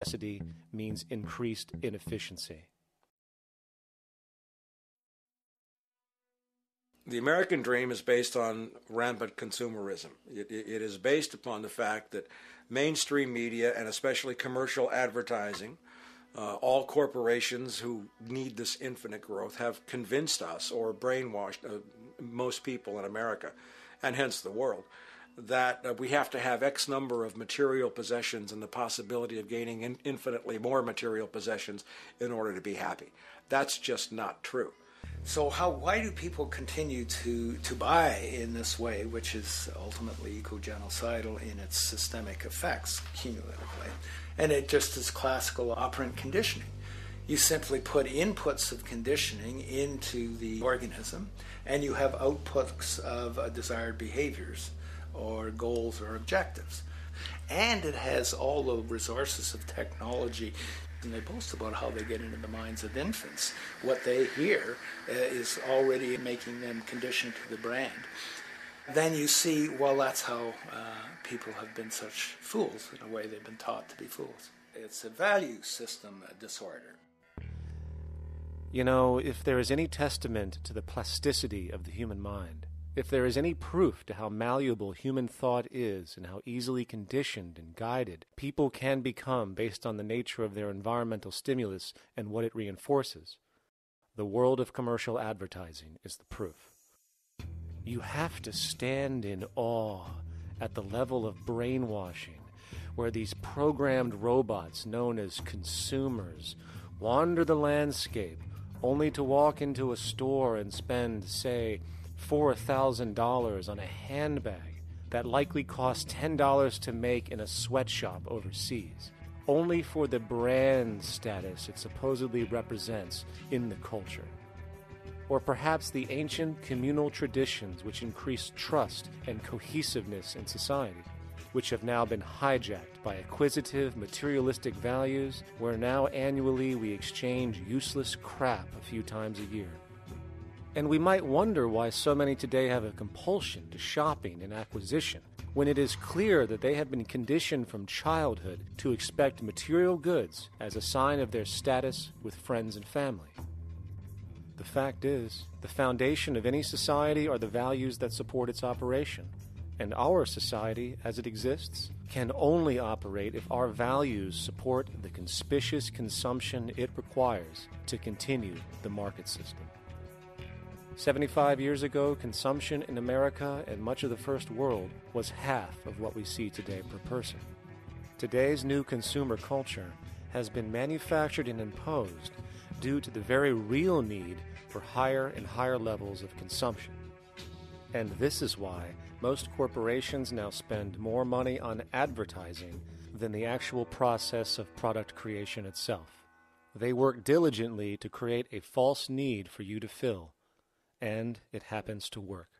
necessity means increased inefficiency. The American dream is based on rampant consumerism. It, it is based upon the fact that mainstream media and especially commercial advertising, uh, all corporations who need this infinite growth have convinced us or brainwashed uh, most people in America and hence the world that uh, we have to have X number of material possessions and the possibility of gaining in infinitely more material possessions in order to be happy. That's just not true. So how why do people continue to to buy in this way, which is ultimately eco-genocidal in its systemic effects cumulatively? And it just is classical operant conditioning. You simply put inputs of conditioning into the organism, and you have outputs of uh, desired behaviors or goals or objectives. And it has all the resources of technology and they boast about how they get into the minds of infants. What they hear uh, is already making them conditioned to the brand. Then you see, well, that's how uh, people have been such fools, in a way they've been taught to be fools. It's a value system disorder. You know, if there is any testament to the plasticity of the human mind, if there is any proof to how malleable human thought is and how easily conditioned and guided people can become based on the nature of their environmental stimulus and what it reinforces, the world of commercial advertising is the proof. You have to stand in awe at the level of brainwashing where these programmed robots known as consumers wander the landscape only to walk into a store and spend, say, $4,000 on a handbag that likely cost $10 to make in a sweatshop overseas, only for the brand status it supposedly represents in the culture. Or perhaps the ancient communal traditions which increase trust and cohesiveness in society, which have now been hijacked by acquisitive, materialistic values, where now annually we exchange useless crap a few times a year. And we might wonder why so many today have a compulsion to shopping and acquisition, when it is clear that they have been conditioned from childhood to expect material goods as a sign of their status with friends and family. The fact is, the foundation of any society are the values that support its operation. And our society, as it exists, can only operate if our values support the conspicuous consumption it requires to continue the market system. 75 years ago, consumption in America and much of the First World was half of what we see today per person. Today's new consumer culture has been manufactured and imposed due to the very real need for higher and higher levels of consumption. And this is why most corporations now spend more money on advertising than the actual process of product creation itself. They work diligently to create a false need for you to fill and it happens to work.